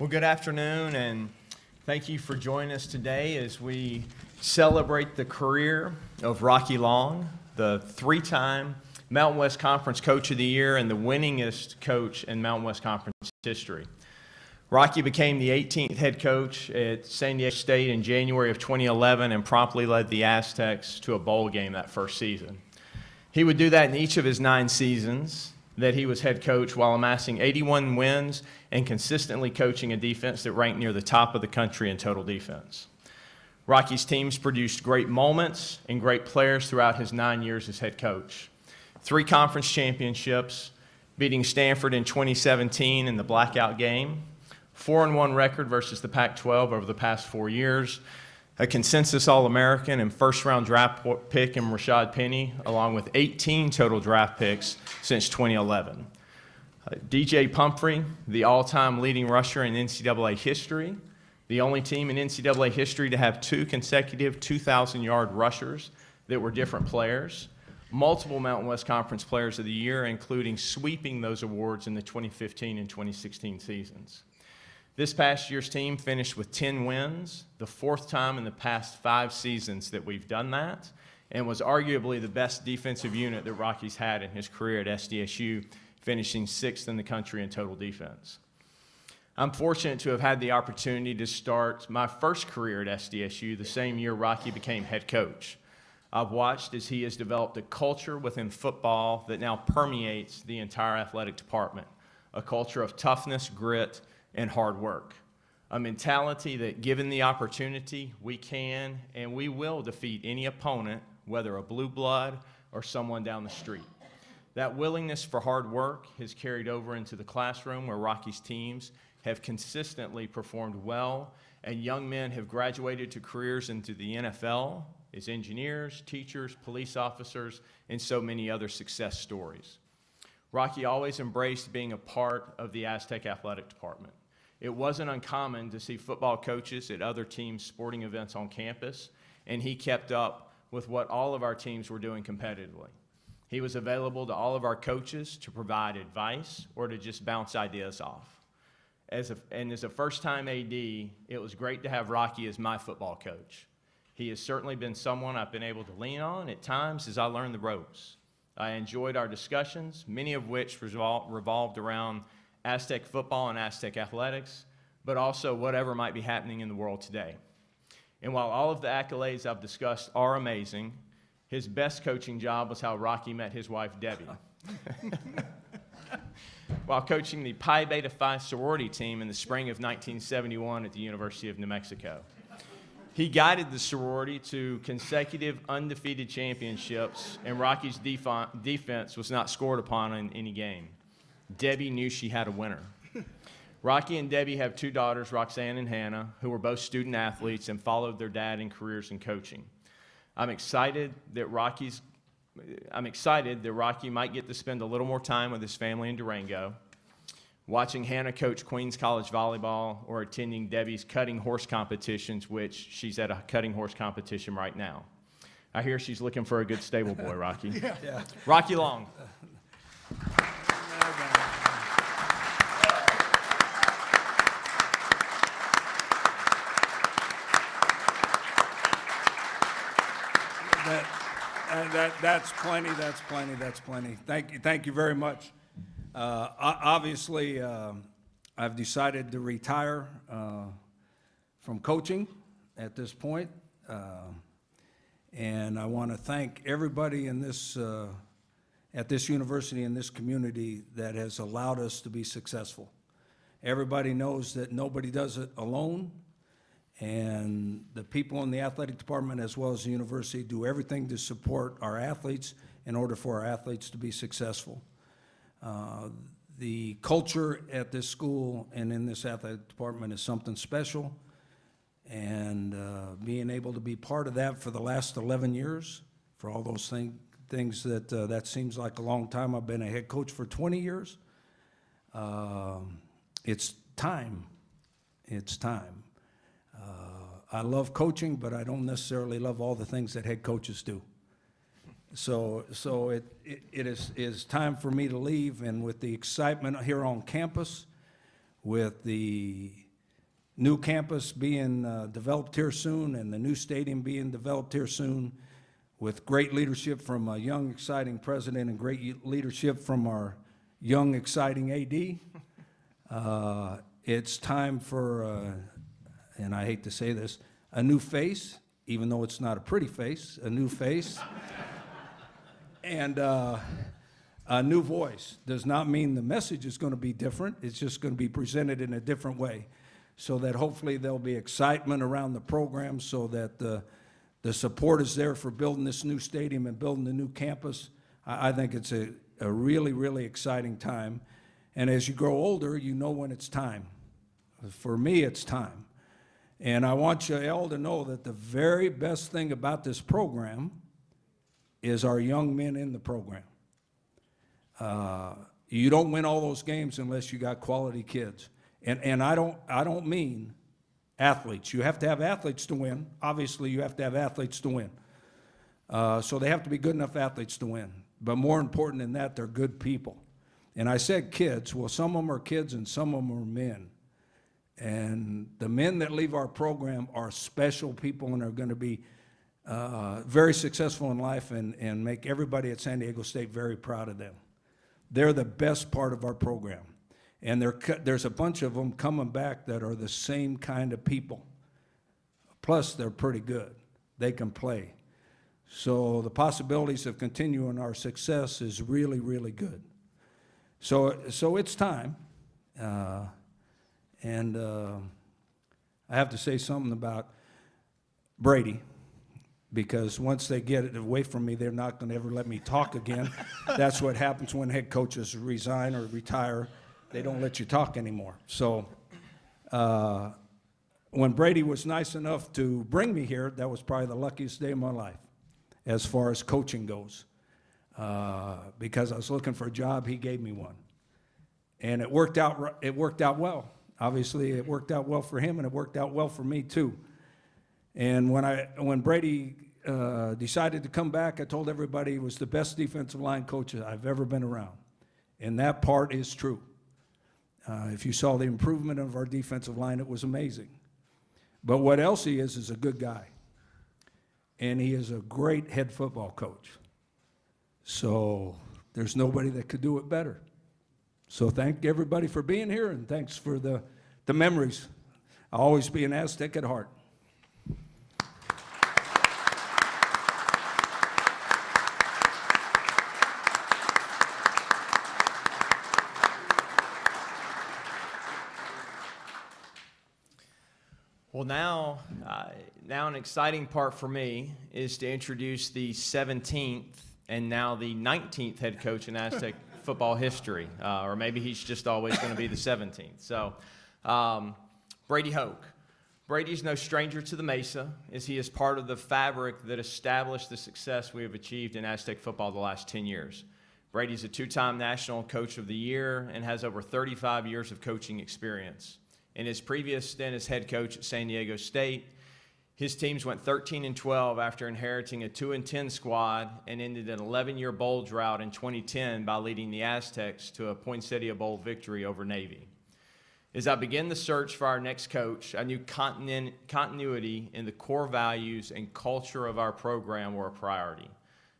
Well, good afternoon, and thank you for joining us today as we celebrate the career of Rocky Long, the three time Mountain West Conference Coach of the Year and the winningest coach in Mountain West Conference history. Rocky became the 18th head coach at San Diego State in January of 2011 and promptly led the Aztecs to a bowl game that first season. He would do that in each of his nine seasons, that he was head coach while amassing 81 wins and consistently coaching a defense that ranked near the top of the country in total defense. Rocky's teams produced great moments and great players throughout his nine years as head coach. Three conference championships, beating Stanford in 2017 in the blackout game, four and one record versus the Pac 12 over the past four years, a consensus All American and first round draft pick in Rashad Penny, along with 18 total draft picks since 2011. Uh, DJ Pumphrey, the all time leading rusher in NCAA history, the only team in NCAA history to have two consecutive 2,000 yard rushers that were different players. Multiple Mountain West Conference Players of the Year, including sweeping those awards in the 2015 and 2016 seasons. This past year's team finished with 10 wins, the fourth time in the past five seasons that we've done that, and was arguably the best defensive unit that Rocky's had in his career at SDSU, finishing sixth in the country in total defense. I'm fortunate to have had the opportunity to start my first career at SDSU the same year Rocky became head coach. I've watched as he has developed a culture within football that now permeates the entire athletic department a culture of toughness, grit, and hard work. A mentality that, given the opportunity, we can and we will defeat any opponent, whether a blue blood or someone down the street. That willingness for hard work has carried over into the classroom where Rocky's teams have consistently performed well, and young men have graduated to careers into the NFL as engineers, teachers, police officers, and so many other success stories. Rocky always embraced being a part of the Aztec athletic department. It wasn't uncommon to see football coaches at other teams' sporting events on campus, and he kept up with what all of our teams were doing competitively. He was available to all of our coaches to provide advice or to just bounce ideas off. As a, and as a first time AD, it was great to have Rocky as my football coach. He has certainly been someone I've been able to lean on at times as I learned the ropes. I enjoyed our discussions, many of which revolved around Aztec football and Aztec athletics, but also whatever might be happening in the world today. And while all of the accolades I've discussed are amazing, his best coaching job was how Rocky met his wife, Debbie. while coaching the Pi Beta Phi sorority team in the spring of 1971 at the University of New Mexico. He guided the sorority to consecutive undefeated championships, and Rocky's defense was not scored upon in any game. Debbie knew she had a winner. Rocky and Debbie have two daughters, Roxanne and Hannah, who were both student athletes and followed their dad in careers in coaching. I'm excited that Rocky's I'm excited that Rocky might get to spend a little more time with his family in Durango, watching Hannah coach Queens College volleyball or attending Debbie's cutting horse competitions, which she's at a cutting horse competition right now. I hear she's looking for a good stable boy, Rocky. yeah. yeah. Rocky Long. that, that that's plenty, that's plenty, that's plenty. Thank you, thank you very much. Uh, obviously, uh, I've decided to retire uh, from coaching at this point. Uh, and I want to thank everybody in this, uh, at this university in this community that has allowed us to be successful. Everybody knows that nobody does it alone. And the people in the athletic department, as well as the university, do everything to support our athletes in order for our athletes to be successful. Uh, the culture at this school and in this athletic department is something special. And uh, being able to be part of that for the last 11 years, for all those thing, things that uh, that seems like a long time. I've been a head coach for 20 years. Uh, it's time. It's time. I love coaching, but I don't necessarily love all the things that head coaches do. So, so it, it, it is, is time for me to leave, and with the excitement here on campus, with the new campus being uh, developed here soon and the new stadium being developed here soon with great leadership from a young, exciting president and great leadership from our young, exciting AD. Uh, It's time for, uh, and I hate to say this, a new face, even though it's not a pretty face, a new face. And uh, a new voice does not mean the message is going to be different. It's just going to be presented in a different way. So that hopefully there'll be excitement around the program so that the, the support is there for building this new stadium and building the new campus. I, I think it's a, a really, really exciting time. And as you grow older, you know when it's time. For me, it's time. And I want you all to know that the very best thing about this program is our young men in the program. Uh, you don't win all those games unless you got quality kids. And, and I, don't, I don't mean athletes. You have to have athletes to win. Obviously, you have to have athletes to win. Uh, so they have to be good enough athletes to win. But more important than that, they're good people. And I said kids. Well, some of them are kids and some of them are men. And the men that leave our program are special people and are going to be uh, very successful in life and, and make everybody at San Diego State very proud of them. They're the best part of our program. And there's a bunch of them coming back that are the same kind of people. Plus, they're pretty good. They can play. So the possibilities of continuing our success is really, really good. So, so it's time. Uh, and uh, I have to say something about Brady because once they get it away from me, they're not going to ever let me talk again. That's what happens when head coaches resign or retire. They don't let you talk anymore. So uh, when Brady was nice enough to bring me here, that was probably the luckiest day of my life as far as coaching goes. Uh, because I was looking for a job, he gave me one. And it worked out, it worked out well. Obviously, it worked out well for him, and it worked out well for me, too. And when, I, when Brady uh, decided to come back, I told everybody he was the best defensive line coach I've ever been around. And that part is true. Uh, if you saw the improvement of our defensive line, it was amazing. But what else he is, is a good guy. And he is a great head football coach. So there's nobody that could do it better. So thank everybody for being here, and thanks for the, the memories. I'll always be an Aztec at heart. Well, now, uh, now an exciting part for me is to introduce the 17th and now the 19th head coach in Aztec football history, uh, or maybe he's just always going to be the 17th. So, um, Brady Hoke. Brady's no stranger to the Mesa, as he is part of the fabric that established the success we have achieved in Aztec football the last 10 years. Brady's a two time National Coach of the Year and has over 35 years of coaching experience. In his previous stint as head coach at San Diego State, his teams went 13 and 12 after inheriting a 2 and 10 squad and ended an 11 year bowl drought in 2010 by leading the Aztecs to a Poinsettia Bowl victory over Navy. As I began the search for our next coach, I knew continu- continuity in the core values and culture of our program were a priority.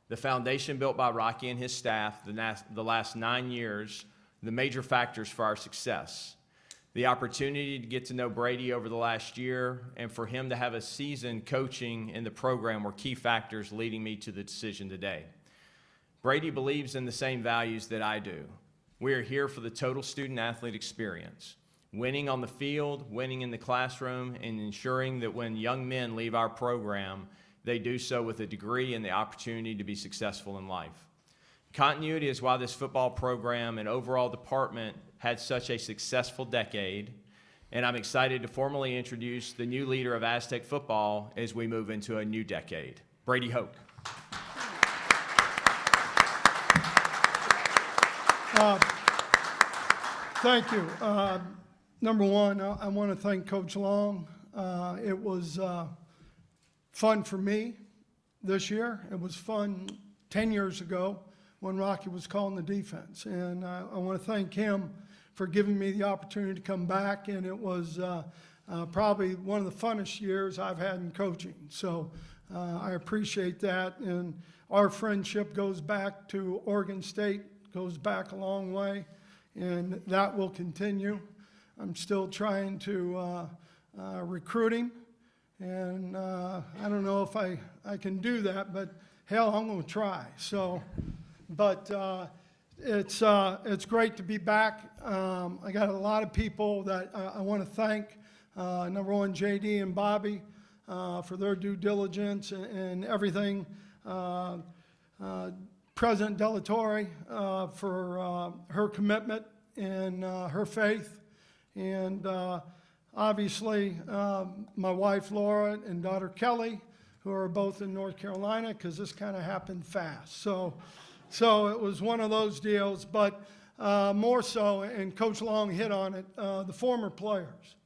The foundation built by Rocky and his staff the, nas- the last nine years, the major factors for our success the opportunity to get to know Brady over the last year and for him to have a season coaching in the program were key factors leading me to the decision today. Brady believes in the same values that I do. We are here for the total student athlete experience, winning on the field, winning in the classroom, and ensuring that when young men leave our program, they do so with a degree and the opportunity to be successful in life. Continuity is why this football program and overall department had such a successful decade, and I'm excited to formally introduce the new leader of Aztec football as we move into a new decade, Brady Hoke. Thank you. Uh, Number one, I want to thank Coach Long. Uh, It was uh, fun for me this year. It was fun 10 years ago when Rocky was calling the defense. And uh, I want to thank him for giving me the opportunity to come back. And it was uh, uh, probably one of the funnest years I've had in coaching. So uh, I appreciate that. And our friendship goes back to Oregon State, goes back a long way, and that will continue. I'm still trying to uh, uh, recruit him, and I don't know if I, I can do that, but hell, I'm going to try. So, but it's, uh, it's great to be back. Um, I got a lot of people that I, I want to thank. Uh, number one, JD and Bobby uh, for their due diligence and, and everything. Uh, uh, President de la Torre uh, for uh, her commitment and uh, her faith. And uh, obviously, um, my wife Laura and daughter Kelly, who are both in North Carolina, because this kind of happened fast. So, so it was one of those deals, but uh, more so, and Coach Long hit on it, uh, the former players,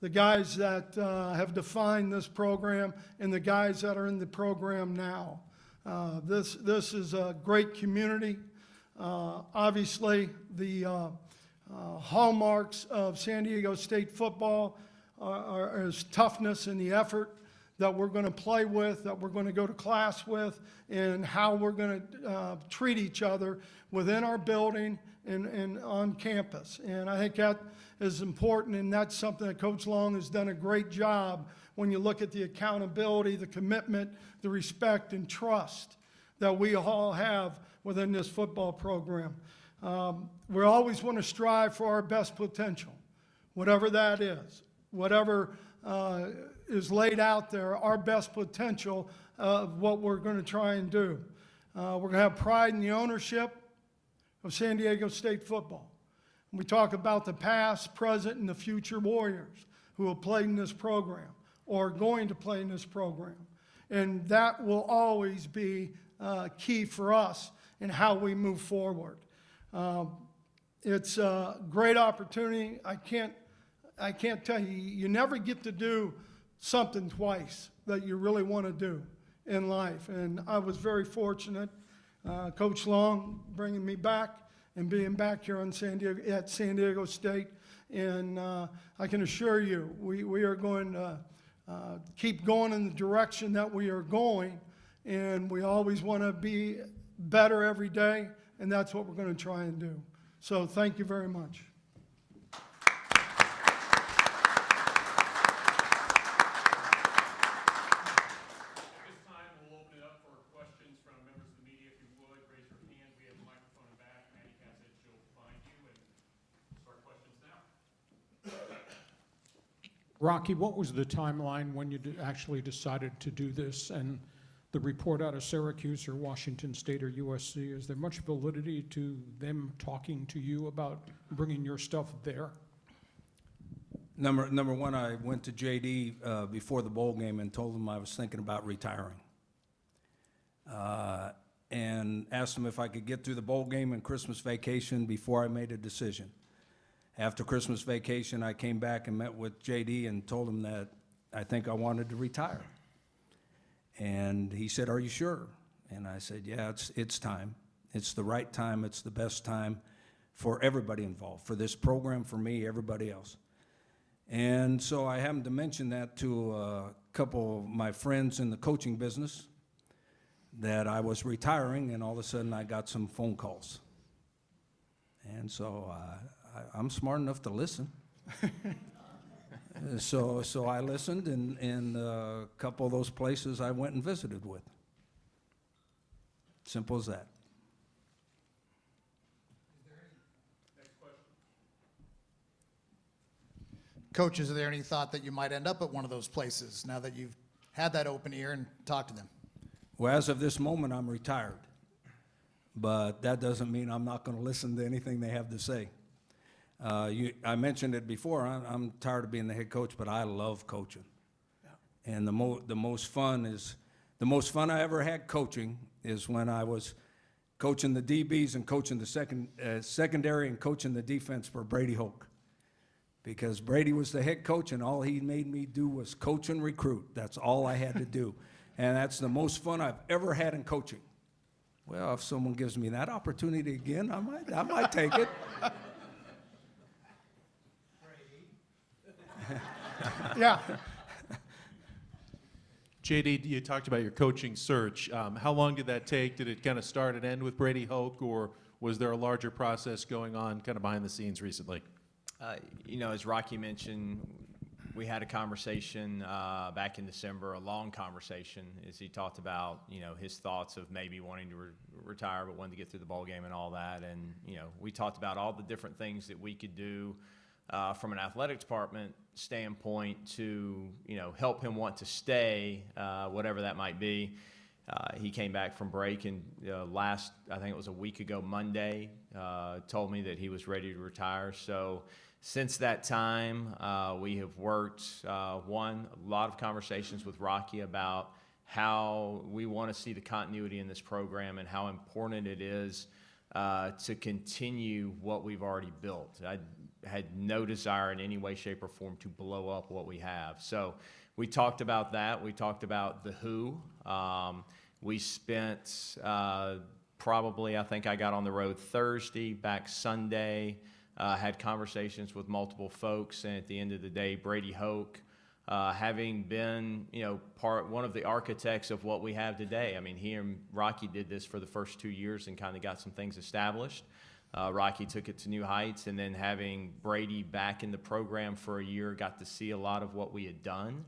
the guys that uh, have defined this program, and the guys that are in the program now. Uh, this, this is a great community. Uh, obviously, the hallmarks of San Diego State football are, are is toughness and the effort that we're going to play with, that we're going to go to class with, and how we're going to uh, treat each other within our building and, and on campus. And I think that is important, and that's something that Coach Long has done a great job when you look at the accountability, the commitment, the respect, and trust that we all have within this football program. Um, we always want to strive for our best potential, whatever that is, whatever uh, is laid out there, our best potential of what we're going to try and do. Uh, we're going to have pride in the ownership of San Diego State football. We talk about the past, present, and the future Warriors who have played in this program or are going to play in this program. And that will always be uh, key for us in how we move forward. Um, it's a great opportunity. I can't, I can't tell you, you never get to do something twice that you really want to do in life. And I was very fortunate, uh, Coach Long bringing me back and being back here on San Diego, at San Diego State. And uh, I can assure you, we, we are going to uh, keep going in the direction that we are going. And we always want to be better every day, and that's what we're going to try and do. So thank you very much. At this time, we'll open it up for questions from members of the media. If you would, raise your hand. We have a microphone in the back. Maddie has it. She'll find you and start questions now. Rocky, what was the timeline when you actually decided to do this? And the report out of Syracuse or Washington State or USC, is there much validity to them talking to you about bringing your stuff there? Number, number one, I went to JD uh, before the bowl game and told him I was thinking about retiring. Uh, And asked him if I could get through the bowl game and Christmas vacation before I made a decision. After Christmas vacation, I came back and met with JD and told him that I think I wanted to retire. And he said, Are you sure? And I said, Yeah, it's, it's time. It's the right time. It's the best time for everybody involved, for this program, for me, everybody else. And so I happened to mention that to a couple of my friends in the coaching business that I was retiring, and all of a sudden I got some phone calls. And so uh, I, I'm smart enough to listen. So, so I listened, and, and uh, a couple of those places I went and visited with. Simple as that. Coach, is there any thought that you might end up at one of those places now that you've had that open ear and talked to them? Well, as of this moment, I'm retired. But that doesn't mean I'm not going to listen to anything they have to say. Uh, you, I mentioned it before, I'm, I'm tired of being the head coach, but I love coaching. And the mo, the most fun is, the most fun I ever had coaching is when I was coaching the DBs and coaching the second, uh, secondary and coaching the defense for Brady Hoke. Because Brady was the head coach and all he made me do was coach and recruit. That's all I had to do. And that's the most fun I've ever had in coaching. Well, if someone gives me that opportunity again, I might, I might take it. Yeah, JD, you talked about your coaching search. Um, how long did that take? Did it kind of start and end with Brady Hoke, or was there a larger process going on kind of behind the scenes recently? Uh, You know, as Rocky mentioned, we had a conversation uh, back in December, a long conversation, as he talked about, you know, his thoughts of maybe wanting to re- retire, but wanting to get through the ball game and all that. And, you know, we talked about all the different things that we could do uh, from an athletic department standpoint to, you know, help him want to stay, uh, whatever that might be. Uh, he came back from break and uh, last, I think it was a week ago, Monday, uh, told me that he was ready to retire. So since that time, uh, we have worked, one, a lot of conversations with Rocky about how we want to see the continuity in this program and how important it is uh, to continue what we've already built. I had no desire in any way, shape, or form to blow up what we have. So we talked about that. We talked about the who. Um, we spent uh, probably, I think I got on the road Thursday, back Sunday, uh, had conversations with multiple folks, and at the end of the day, Brady Hoke, uh, having been, you know, part one of the architects of what we have today. I mean, he and Rocky did this for the first two years and kind of got some things established. Uh, Rocky took it to new heights, and then having Brady back in the program for a year, got to see a lot of what we had done.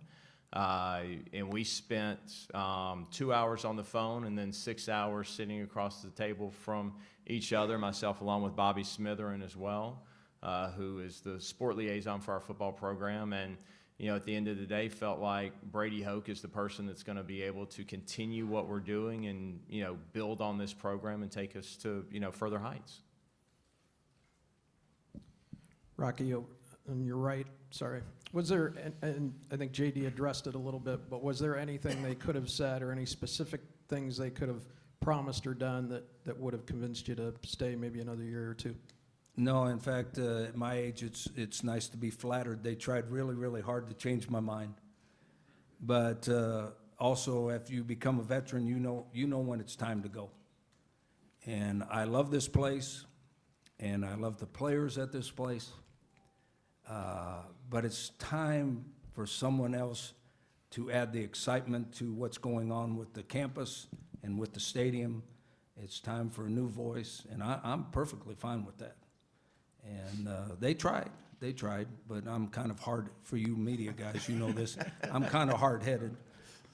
Uh, and we spent um, two hours on the phone and then six hours sitting across the table from each other, myself along with Bobby Smitherin as well, uh, who is the sport liaison for our football program. And, you know, at the end of the day, felt like Brady Hoke is the person that's going to be able to continue what we're doing and, you know, build on this program and take us to, you know, further heights. Rocky, you- and you're right, sorry. Was there, and- and I think JD addressed it a little bit, but was there anything they could have said or any specific things they could have promised or done that, that would have convinced you to stay maybe another year or two? No, in fact, uh, at my age, it's, it's nice to be flattered. They tried really, really hard to change my mind. But uh, also, if you become a veteran, you know, you know when it's time to go. And I love this place, and I love the players at this place. Uh, But it's time for someone else to add the excitement to what's going on with the campus and with the stadium. It's time for a new voice, and I, I'm perfectly fine with that. And uh, they tried, they tried, but I'm kind of hard, for you media guys, you know this, I'm kind of hard-headed.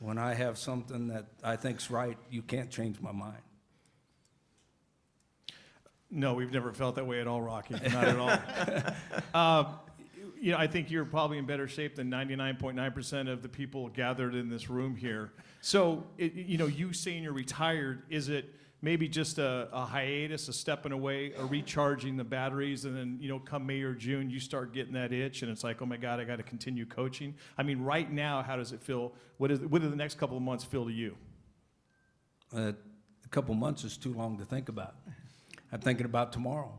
When I have something that I think's right, you can't change my mind. No, we've never felt that way at all, Rocky. Not at all. uh, you know, I think you're probably in better shape than 99.9% of the people gathered in this room here. So, it, you know, you saying you're retired, is it maybe just a, a hiatus, a stepping away, a recharging the batteries, and then, you know, come May or June, you start getting that itch, and it's like, oh my God, I got to continue coaching? I mean, right now, how does it feel? What, is, what do the next couple of months feel to you? Uh, A couple months is too long to think about. I'm thinking about tomorrow.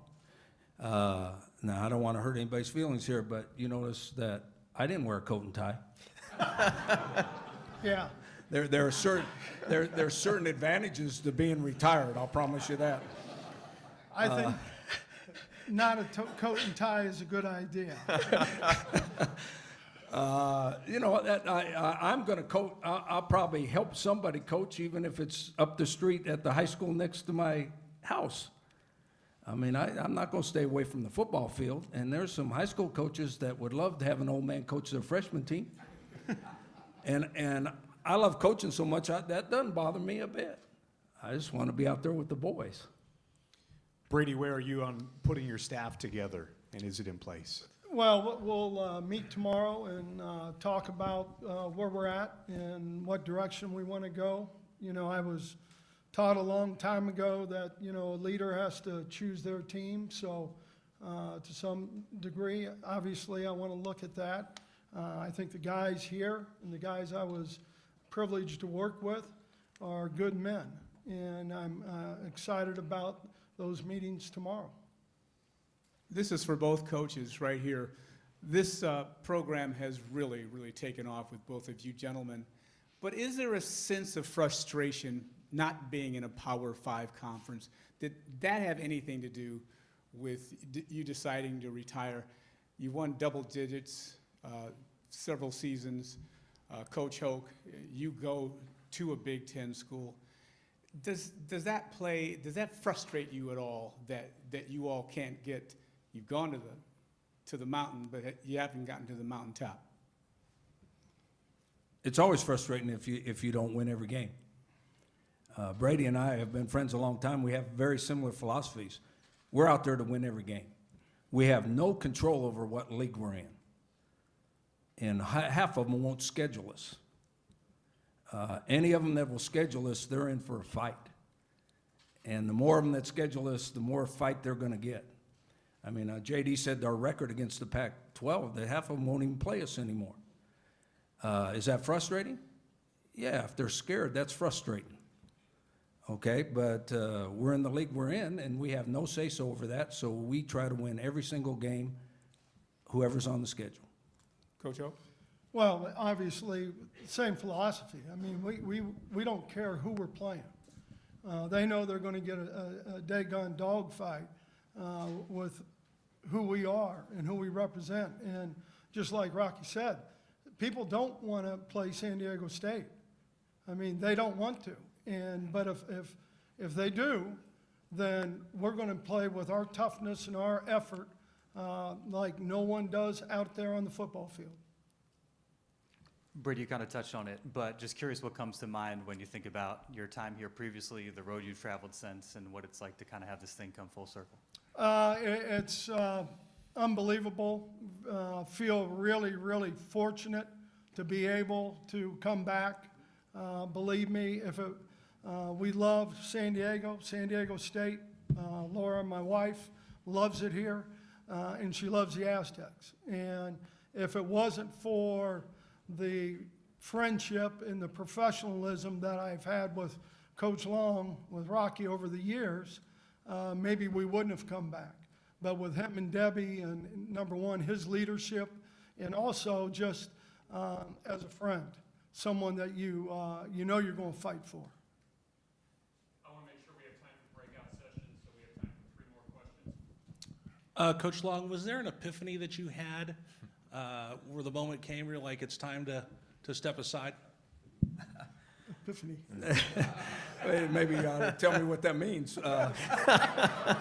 Uh, Now, I don't want to hurt anybody's feelings here, but you notice that I didn't wear a coat and tie. yeah. There, there are certain, there, there are certain advantages to being retired, I'll promise you that. I think not a to- coat and tie is a good idea. Uh, You know, that, I, I- I'm going to coach, I'll, I'll probably help somebody coach, even if it's up the street at the high school next to my house. I mean, I, I'm not going to stay away from the football field, and there's some high school coaches that would love to have an old man coach their freshman team. And, and I love coaching so much, I, that doesn't bother me a bit. I just want to be out there with the boys. Brady, where are you on putting your staff together, and is it in place? Well, we- we'll uh, meet tomorrow and uh, talk about uh, where we're at and what direction we want to go. You know, I was taught a long time ago that, you know, a leader has to choose their team. So uh, to some degree, obviously, I want to look at that. Uh, I think the guys here and the guys I was privileged to work with are good men. And I'm uh, excited about those meetings tomorrow. This is for both coaches right here. This uh, program has really, really taken off with both of you gentlemen. But is there a sense of frustration not being in a Power Five conference? Did that have anything to do with you deciding to retire? You won double digits. Uh, several seasons. Uh, Coach Hoke, you go to a Big Ten school. Does, does that play, does that frustrate you at all, that, that you all can't get, you've gone to the, to the mountain, but you haven't gotten to the mountaintop? It's always frustrating if you, if you don't win every game. Uh, Brady and I have been friends a long time. We have very similar philosophies. We're out there to win every game. We have no control over what league we're in. And ha- half of them won't schedule us. Uh, any of them that will schedule us, they're in for a fight. And the more of them that schedule us, the more fight they're going to get. I mean, uh, JD said our record against the Pac 12, that half of them won't even play us anymore. Uh, is that frustrating? Yeah, if they're scared, that's frustrating. Okay, but uh, we're in the league we're in, and we have no say so over that. So we try to win every single game, whoever's on the schedule. Coach Hoke? Well, obviously, same philosophy. I mean, we, we, we don't care who we're playing. Uh, they know they're gonna get a, a, a daggone dogfight, uh, with who we are and who we represent. And just like Rocky said, people don't wanna play San Diego State. I mean, they don't want to. And, but if, if, if they do, then we're gonna play with our toughness and our effort, uh, like no one does out there on the football field. Brady, you kind of touched on it, but just curious what comes to mind when you think about your time here previously, the road you've traveled since, and what it's like to kind of have this thing come full circle. Uh, i- It's uh, unbelievable. Uh, Feel really, really fortunate to be able to come back. Uh, Believe me, if it, uh, we love San Diego, San Diego State. Uh, Laura, my wife, loves it here, uh, and she loves the Aztecs. And if it wasn't for the friendship and the professionalism that I've had with Coach Long, with Rocky over the years, uh, maybe we wouldn't have come back. But with him and Debbie, and number one, his leadership, and also just um, as a friend, someone that you, uh, you know you're going to fight for. I want to make sure we have time for breakout sessions, so we have time for three more questions. Uh, Coach Long, was there an epiphany that you had uh, where the moment came where you're like, it's time to, to step aside? Epiphany. Maybe to tell me what that means. Uh,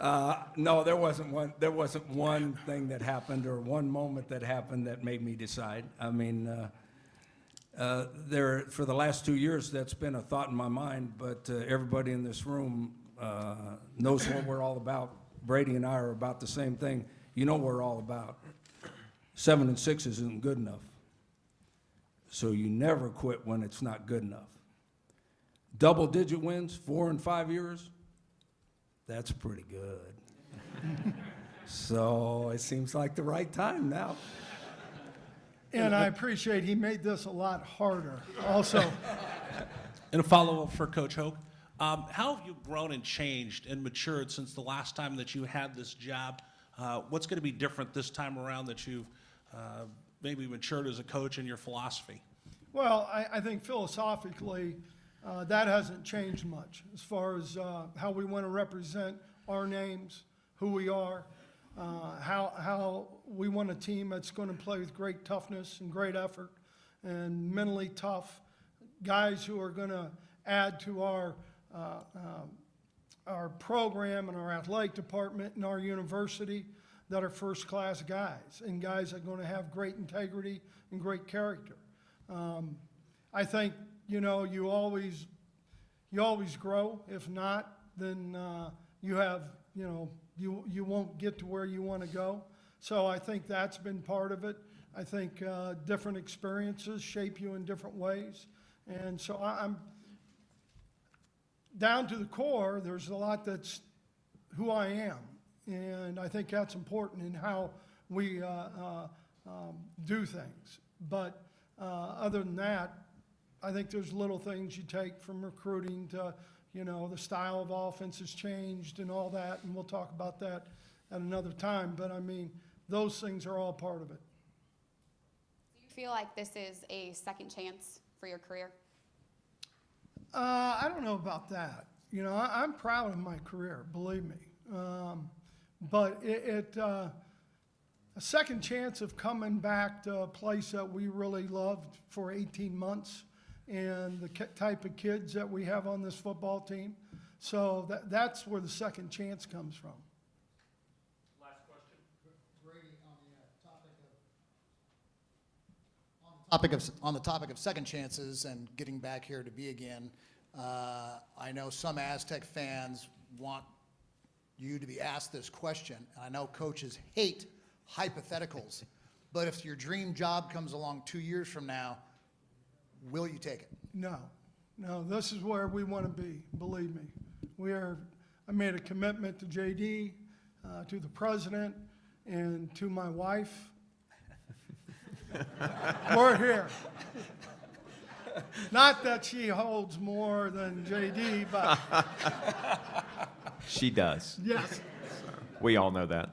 uh, No, there wasn't one, there wasn't one thing that happened or one moment that happened that made me decide. I mean, uh, uh, there, for the last two years, that's been a thought in my mind, but uh, everybody in this room uh, knows what we're all about. Brady and I are about the same thing. You know what we're all about. Seven and six isn't good enough. So you never quit when it's not good enough. Double digit wins, four and five years, that's pretty good. so it seems like the right time now. And I appreciate he made this a lot harder also. And a follow-up for Coach Hoke. Um, how have you grown and changed and matured since the last time that you had this job? Uh, what's going to be different this time around that you've uh, maybe matured as a coach in your philosophy? Well, I, I think philosophically, uh, that hasn't changed much as far as uh, how we want to represent our names, who we are, uh, how, how we want a team that's going to play with great toughness and great effort and mentally tough, guys who are going to add to our, our program and our athletic department and our university that are first-class guys and guys that are going to have great integrity and great character. Um, I think, you know, you always, you always grow. If not, then uh, you have, you know, you, you won't get to where you want to go. So I think that's been part of it. I think uh, different experiences shape you in different ways. And so I, I'm, down to the core, there's a lot that's who I am. And I think that's important in how we uh, uh, um, do things. But uh, other than that, I think there's little things you take from recruiting to, you know, the style of offense has changed and all that, and we'll talk about that at another time. But I mean, those things are all part of it. Do you feel like this is a second chance for your career? Uh, I don't know about that. You know, I, I'm proud of my career, believe me. Um, but it, it uh, a second chance of coming back to a place that we really loved for 18 months and the type of kids that we have on this football team. So that, that's where the second chance comes from. Last question. Brady, on the uh, topic of, on the topic of second chances and getting back here to be again, uh, I know some Aztec fans want you to be asked this question. and I know coaches hate hypotheticals, but if your dream job comes along two years from now, will you take it? No, no, this is where we want to be, believe me. We are, I made a commitment to JD, uh, to the president, and to my wife. We're here. Not that she holds more than JD, but She does. yes. We all know that.